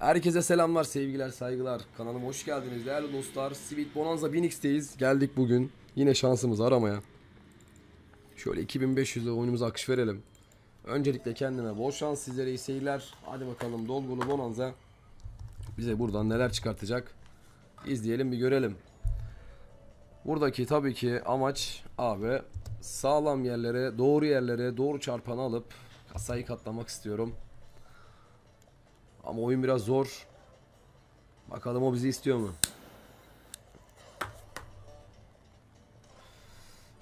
Herkese selamlar, sevgiler, saygılar. Kanalıma hoş geldiniz değerli dostlar. Sweet Bonanza 1000x'teyiz. Geldik bugün. Yine şansımızı aramaya. Şöyle 2500'e oyunumuza akış verelim. Öncelikle kendime bol şans, sizlere iyi seyirler. Hadi bakalım dolgulu Bonanza bize buradan neler çıkartacak. İzleyelim bir görelim. Buradaki tabii ki amaç abi sağlam yerlere, doğru yerlere, doğru çarpanı alıp kasayı katlamak istiyorum. Ama oyun biraz zor. Bakalım o bizi istiyor mu?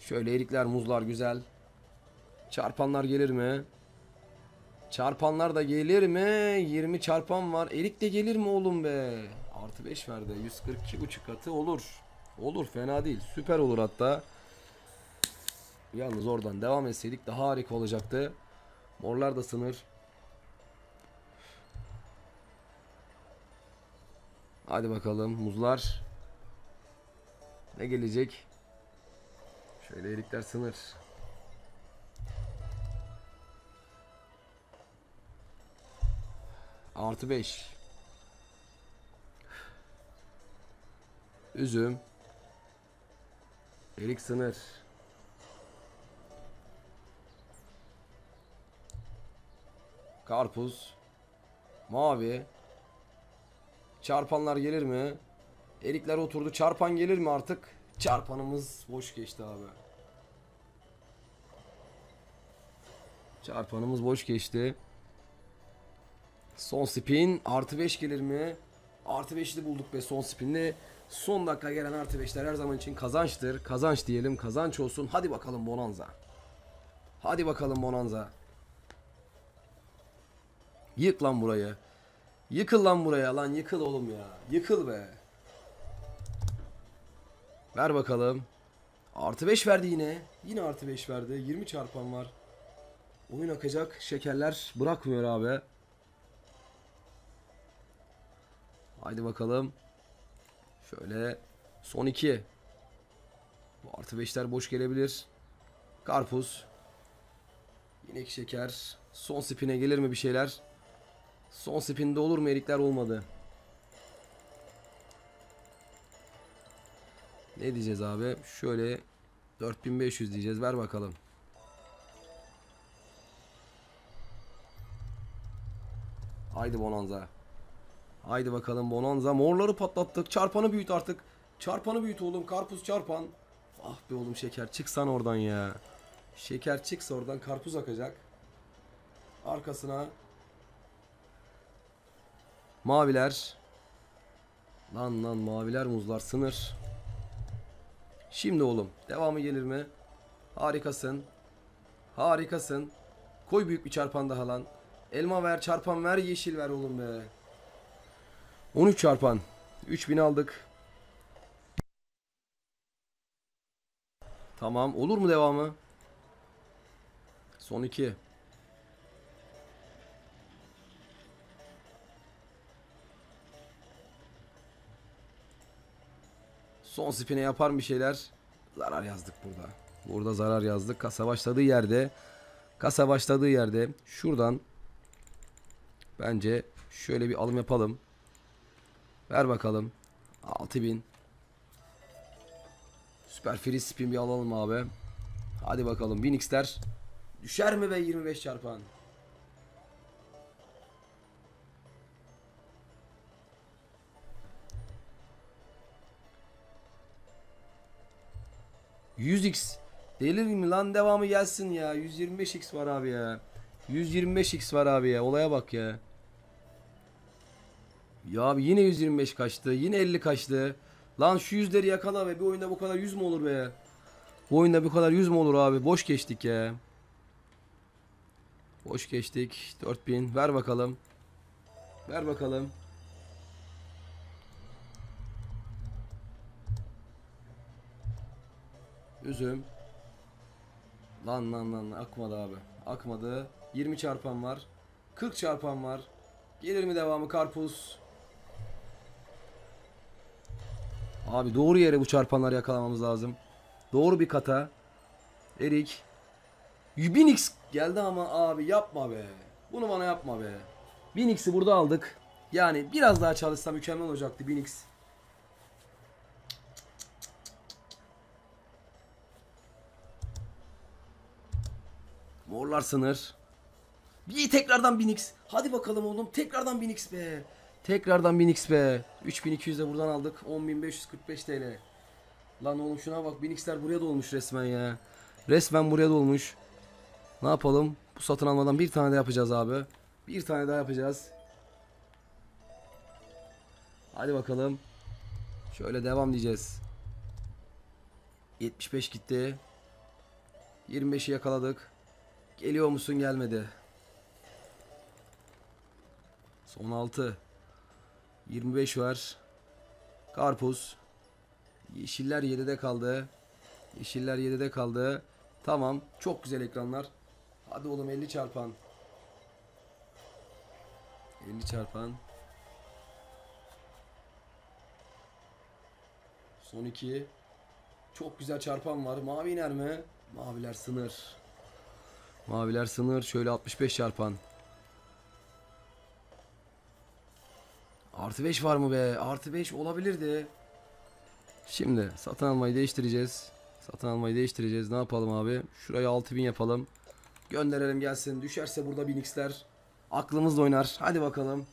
Şöyle erikler, muzlar güzel. Çarpanlar gelir mi? Çarpanlar da gelir mi? 20 çarpan var. Erik de gelir mi oğlum be? Artı 5 verdi. 142 buçuk katı olur. Olur fena değil. Süper olur hatta. Yalnız oradan devam etseydik daha harika olacaktı. Morlar da sınır. Hadi bakalım muzlar. Ne gelecek? Şöyle erikler sınır. Artı 5. Üzüm. Erik sınır. Karpuz. Mavi. Çarpanlar gelir mi? Erikler oturdu. Çarpan gelir mi artık? Çarpanımız boş geçti abi. Çarpanımız boş geçti. Son spin. Artı 5 gelir mi? Artı 5'i de bulduk be son spinle. Son dakika gelen artı 5'ler her zaman için kazançtır. Kazanç diyelim. Kazanç olsun. Hadi bakalım Bonanza. Hadi bakalım Bonanza. Yık lan burayı. Yıkıl lan buraya lan yıkıl oğlum ya. Yıkıl be. Ver bakalım. Artı 5 verdi yine. Yine artı 5 verdi. 20 çarpan var. Oyun akacak. Şekerler bırakmıyor abi. Haydi bakalım. Şöyle son 2. Bu artı 5'ler boş gelebilir. Karpuz. Yine şeker. Son spine gelir mi bir şeyler? Son spinde olur mu erikler olmadı. Ne diyeceğiz abi? Şöyle 4500 diyeceğiz. Ver bakalım. Haydi Bonanza. Haydi bakalım Bonanza. Morları patlattık. Çarpanı büyüt artık. Çarpanı büyüt oğlum. Karpuz çarpan. Ah be oğlum şeker. Çıksan oradan ya. Şeker çıksa oradan karpuz akacak. Arkasına Maviler. Lan lan maviler muzlar sınır. Şimdi oğlum devamı gelir mi? Harikasın. Harikasın. Koy büyük bir çarpan daha lan. Elma ver çarpan ver yeşil ver oğlum be. 13 çarpan. 3000 aldık. Tamam olur mu devamı? Son 2. Son spine yapar bir şeyler. Zarar yazdık burada. Burada zarar yazdık. Kasa başladığı yerde. Kasa başladığı yerde. Şuradan. Bence şöyle bir alım yapalım. Ver bakalım. 6000. Süper free spin bir alalım abi. Hadi bakalım. 1000x'ler. Düşer mi be 25 çarpan? ...100x... ...delir mi lan? Devamı gelsin ya... ...125x var abi ya... ...125x var abi ya... ...olaya bak ya... ...ya abi yine 125 kaçtı... ...yine 50 kaçtı... ...lan şu yüzleri yakala be... ...bir oyunda bu kadar 100 mü olur be... ...bu oyunda bu kadar 100 mü olur abi... ...boş geçtik ya... ...boş geçtik... ...4000 ver bakalım... ...ver bakalım... Üzüm. Lan lan lan akmadı abi. Akmadı. 20 çarpan var. 40 çarpan var. Gelir mi devamı karpuz? Abi doğru yere bu çarpanları yakalamamız lazım. Doğru bir kata. Erik. 1000x geldi ama abi yapma be. Bunu bana yapma be. 1000x'i burada aldık. Yani biraz daha çalışsa mükemmel olacaktı Binix. Morlar sınır. Bir tekrardan Binix. Hadi bakalım oğlum. Tekrardan Binix be. Tekrardan Binix be. 3200 de buradan aldık. 10545 TL. Lan oğlum şuna bak. Binix'ler buraya dolmuş resmen ya. Resmen buraya dolmuş. Ne yapalım? Bu satın almadan bir tane de yapacağız abi. Bir tane daha yapacağız. Hadi bakalım. Şöyle devam diyeceğiz. 75 gitti. 25'i yakaladık. Geliyor musun gelmedi. Son 6. 25 var. Karpuz. Yeşiller 7'de kaldı. Yeşiller 7'de kaldı. Tamam. Çok güzel ekranlar. Hadi oğlum 50 çarpan. 50 çarpan. Son 2. Çok güzel çarpan var. Mavi iner mi? Maviler sınır. Maviler sınır. Şöyle 65 çarpan. Artı 5 var mı be? Artı 5 olabilirdi. Şimdi satın almayı değiştireceğiz. Satın almayı değiştireceğiz. Ne yapalım abi? Şuraya 6000 yapalım. Gönderelim gelsin. Düşerse burada binixler. Aklımızla oynar. Hadi bakalım.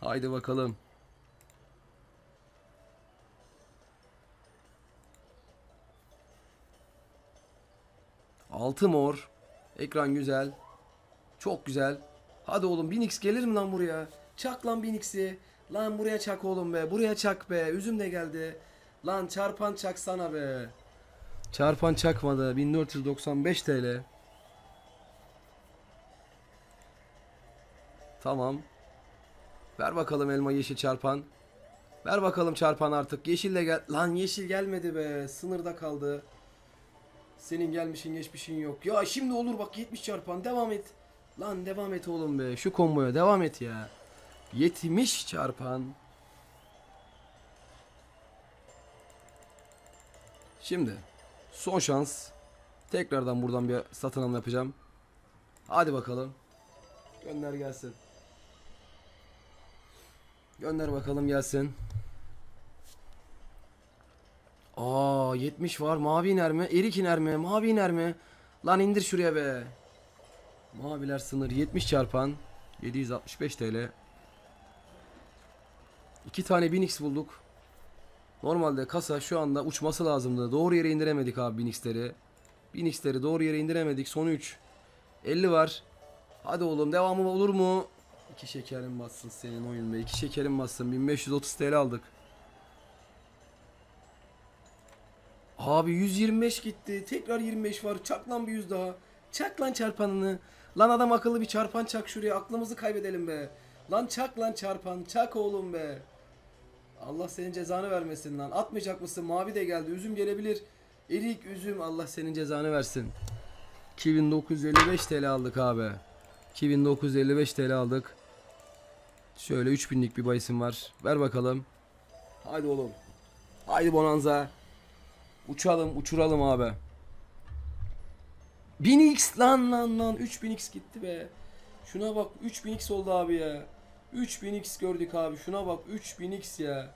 Haydi bakalım. Altı mor. Ekran güzel. Çok güzel. Hadi oğlum Binix gelir mi lan buraya? Çak lan Binix'i. Lan buraya çak oğlum be. Buraya çak be. Üzüm de geldi. Lan çarpan çaksana be. Çarpan çakmadı. 1495 TL. Tamam. Ver bakalım elma yeşil çarpan. Ver bakalım çarpan artık. Yeşil de gel. Lan yeşil gelmedi be. Sınırda kaldı. Senin gelmişin geçmişin yok. Ya şimdi olur bak 70 çarpan. Devam et. Lan devam et oğlum be. Şu komboya devam et ya. 70 çarpan. Şimdi son şans. Tekrardan buradan bir satın alma yapacağım. Hadi bakalım. Gönder gelsin. Gönder bakalım gelsin. Aa 70 var. Mavi iner mi? Erik iner mi? Mavi iner mi? Lan indir şuraya be. Maviler sınır 70 çarpan 765 TL. İki tane Binix bulduk. Normalde kasa şu anda uçması lazımdı. Doğru yere indiremedik abi Binix'leri. Binix'leri doğru yere indiremedik. Son 3. 50 var. Hadi oğlum devamı olur mu? İki şekerim bassın senin oyun be. İki şekerim bassın. 1530 TL aldık. Abi 125 gitti. Tekrar 25 var. Çak lan bir 100 daha. Çak lan çarpanını. Lan adam akıllı bir çarpan çak şuraya. Aklımızı kaybedelim be. Lan çak lan çarpan. Çak oğlum be. Allah senin cezanı vermesin lan. Atmayacak mısın? Mavi de geldi. Üzüm gelebilir. Erik, üzüm. Allah senin cezanı versin. 2955 TL aldık abi. 2955 TL aldık. Şöyle 3000'lik bir bayisim var. Ver bakalım. Haydi oğlum. Haydi Bonanza. Uçalım, uçuralım abi. 1000x lan lan lan 3000x gitti be. Şuna bak 3000x oldu abi ya. 3000x gördük abi. Şuna bak 3000x ya.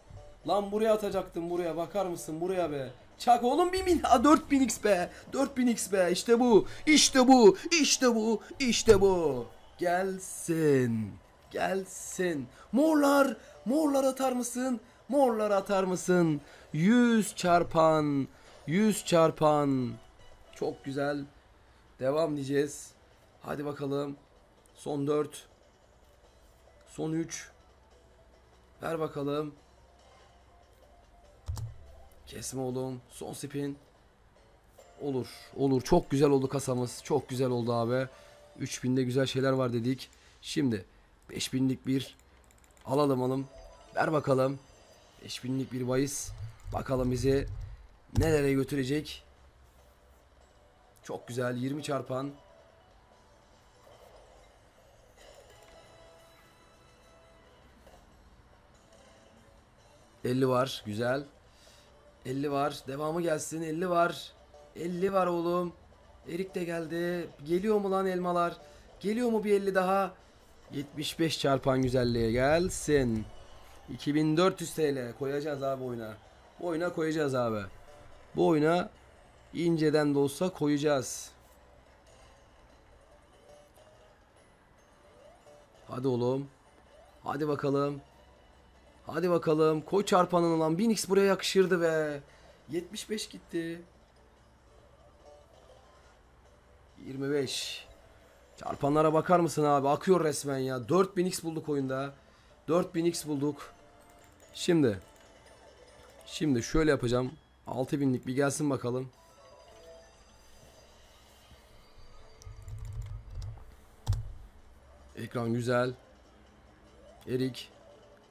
Lan buraya atacaktım buraya bakar mısın buraya be. Çak oğlum 1000 ha 4000x be. 4000x be. İşte bu. İşte bu. İşte bu. İşte bu. Gelsin. Gelsin. Morlar. Morlar atar mısın? Morlar atar mısın? 100 çarpan. 100 çarpan. Çok güzel. Devam diyeceğiz. Hadi bakalım. Son 4. Son 3. Ver bakalım. Kesme oğlum. Son spin. Olur. Olur. Çok güzel oldu kasamız. Çok güzel oldu abi. 3000'de güzel şeyler var dedik. Şimdi 5000'lik bir alalım oğlum. Ver bakalım. 5000'lik bir bahis. Bakalım bizi nereye götürecek. Çok güzel 20 çarpan. ...50 var. Güzel. 50 var. Devamı gelsin. 50 var. 50 var oğlum. Erik de geldi. Geliyor mu lan elmalar? Geliyor mu bir 50 daha? 75 çarpan güzelliğe gelsin. 2400 TL koyacağız abi oyuna. Oyuna koyacağız abi. Bu oyuna inceden de olsa koyacağız. Hadi oğlum. Hadi bakalım. Hadi bakalım. Koy çarpanını lan. 1000x buraya yakışırdı be. 75 gitti. 25. Çarpanlara bakar mısın abi? Akıyor resmen ya. 4000x bulduk oyunda. 4000x bulduk. Şimdi. Şimdi şöyle yapacağım. 6000'lik bir gelsin bakalım. Ekran güzel. Erik.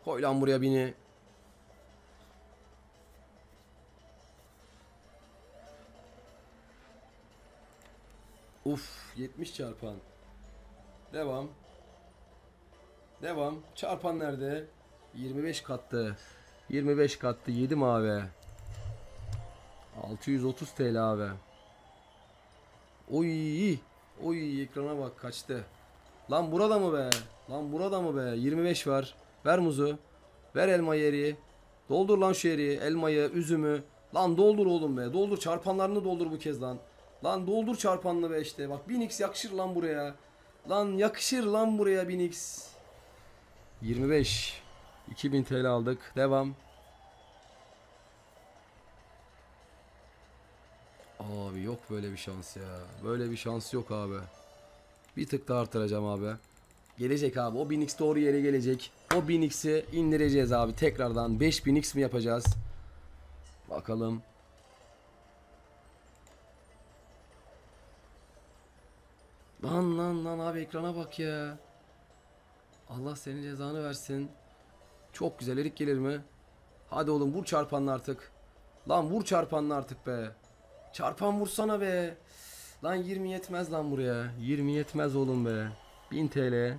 Koy lan buraya bini. Uf 70 çarpan. Devam. Devam. Çarpan nerede? 25 kattı. 25 kattı 7 mavi. 630 TL abi. Oy. Oy ekrana bak kaçtı. Lan burada mı be? Lan burada mı be? 25 var. Ver muzu. Ver elma yeri. Doldur lan şu yeri. Elmayı, üzümü. Lan doldur oğlum be. Doldur çarpanlarını doldur bu kez lan. Lan doldur çarpanını be işte. Bak 1000x yakışır lan buraya. Lan yakışır lan buraya 1000x. 25. 2000 TL aldık. Devam. Abi yok böyle bir şans ya. Böyle bir şans yok abi. Bir tık daha artıracağım abi. Gelecek abi. O 1000x doğru yere gelecek. O 1000x'i indireceğiz abi. Tekrardan 5000x mi yapacağız? Bakalım. Lan lan lan abi ekrana bak ya. Allah senin cezanı versin. Çok güzel erik gelir mi? Hadi oğlum vur çarpanla artık. Lan vur çarpanla artık be. Çarpan vursana be. Lan 20 yetmez lan buraya. 20 yetmez oğlum be. 1000 TL.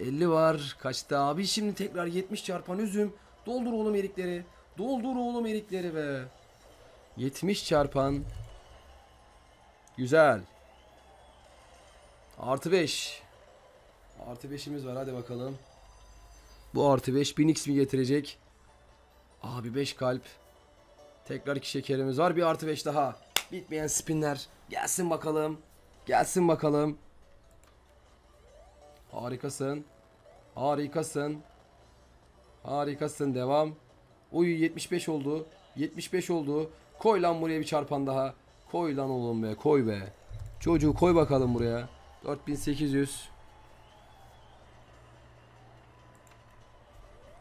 50 var. Kaçtı abi şimdi tekrar 70 çarpan üzüm. Doldur oğlum erikleri. Doldur oğlum erikleri be. 70 çarpan. Güzel. Artı 5. Artı 5'imiz var hadi bakalım. Bu artı 5 1000x mi getirecek? Abi 5 kalp. Tekrar 2 şekerimiz var. Bir artı 5 daha. Bitmeyen spinler. Gelsin bakalım. Gelsin bakalım. Harikasın. Harikasın. Harikasın. Devam. Uy 75 oldu. 75 oldu. Koy lan buraya bir çarpan daha. Koy lan oğlum be. Koy be. Çocuğu koy bakalım buraya. 4800.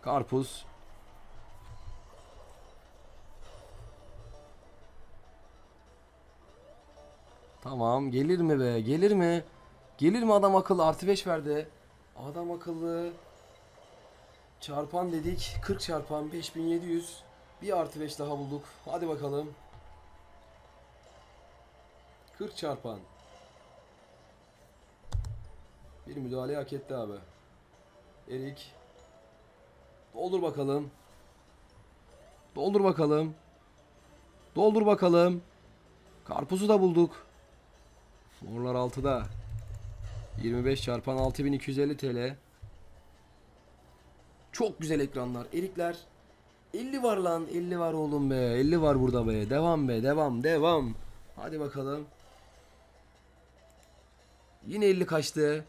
Karpuz. Tamam gelir mi be gelir mi? Gelir mi adam akıllı artı 5 verdi. Adam akıllı. Çarpan dedik 40 çarpan 5700. Bir artı 5 daha bulduk. Hadi bakalım. 40 çarpan. Bir müdahale hak etti abi. Erik. Doldur bakalım. Doldur bakalım. Doldur bakalım. Karpuzu da bulduk. Morlar 6'da. 25 çarpan 6250 TL. Çok güzel ekranlar. Erikler. 50 var lan. 50 var oğlum be. 50 var burada be. Devam be. Devam. Devam. Hadi bakalım. Yine 50 kaçtı.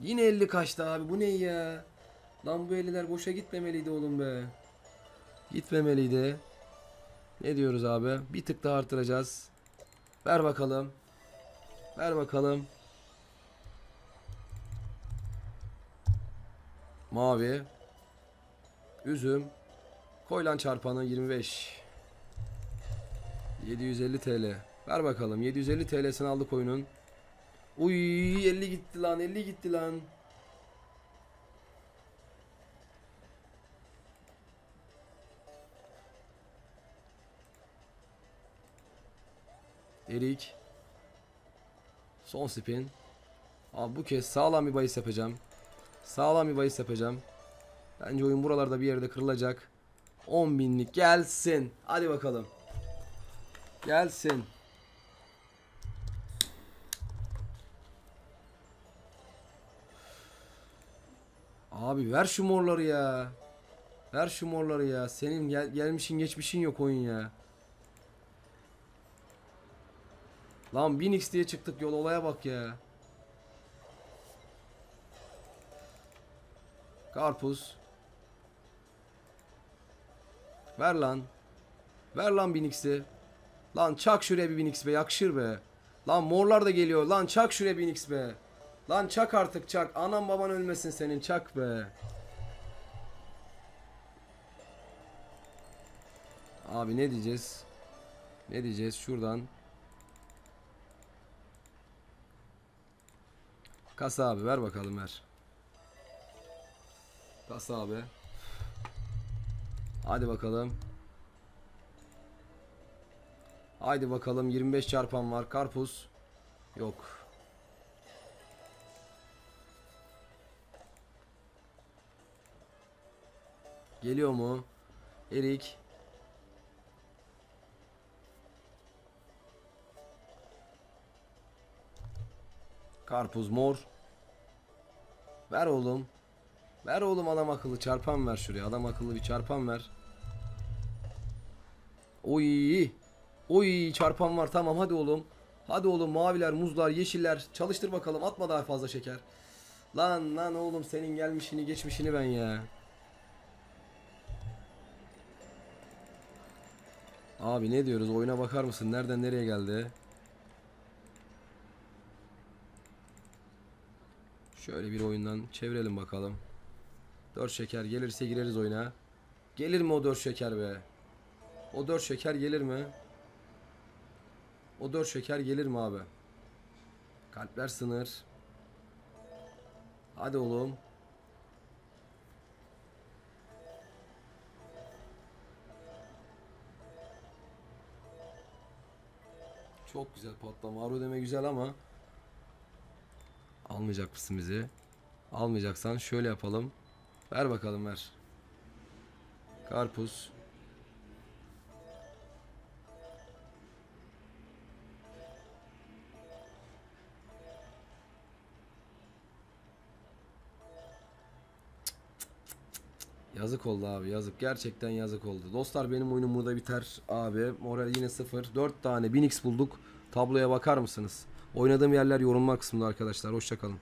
Yine 50 kaçtı abi. Bu ne ya? Lan bu 50'ler boşa gitmemeliydi oğlum be. Gitmemeliydi. Ne diyoruz abi? Bir tık daha artıracağız. Ver bakalım. Ver bakalım. Mavi. Üzüm. Koy lan çarpanı 25. 750 TL. Ver bakalım. 750 TL'sini aldık oyunun. Uy 50 gitti lan 50 gitti lan. Erik. Son spin. Abi bu kez sağlam bir bahis yapacağım. Sağlam bir bahis yapacağım. Bence oyun buralarda bir yerde kırılacak. 10 binlik gelsin. Hadi bakalım. Gelsin. Abi ver şu morları ya. Ver şu morları ya. Senin gel gelmişin geçmişin yok oyun ya. Lan 1000x diye çıktık yol olaya bak ya. Karpuz. Ver lan. Ver lan 1000x'i. Lan çak şuraya bir 1000x be yakışır be. Lan morlar da geliyor. Lan çak şuraya 1000x be. Lan çak artık çak. Anam baban ölmesin senin çak be. Abi ne diyeceğiz? Ne diyeceğiz şuradan? Kasa abi ver bakalım ver. Kasa abi. Hadi bakalım. Haydi bakalım 25 çarpan var. Karpuz. Yok. Geliyor mu? Erik. Karpuz mor. Ver oğlum. Ver oğlum adam akıllı çarpan ver şuraya. Adam akıllı bir çarpan ver. Oy. Oy çarpan var tamam hadi oğlum. Hadi oğlum maviler, muzlar, yeşiller çalıştır bakalım atma daha fazla şeker. Lan lan oğlum senin gelmişini geçmişini ben ya. Abi ne diyoruz oyuna bakar mısın nereden nereye geldi? Şöyle bir oyundan çevirelim bakalım. 4 şeker gelirse gireriz oyuna. Gelir mi o 4 şeker be? O 4 şeker gelir mi? O 4 şeker gelir mi abi? Kalpler sınır. Hadi oğlum. Çok güzel patlama. Aro deme güzel ama almayacak mısın bizi? Almayacaksan şöyle yapalım. Ver bakalım ver. Karpuz. Yazık oldu abi yazık. Gerçekten yazık oldu. Dostlar benim oyunum burada biter abi. Moral yine sıfır. 4 tane 1000x bulduk. Tabloya bakar mısınız? Oynadığım yerler yorumlar kısmında arkadaşlar. Hoşçakalın.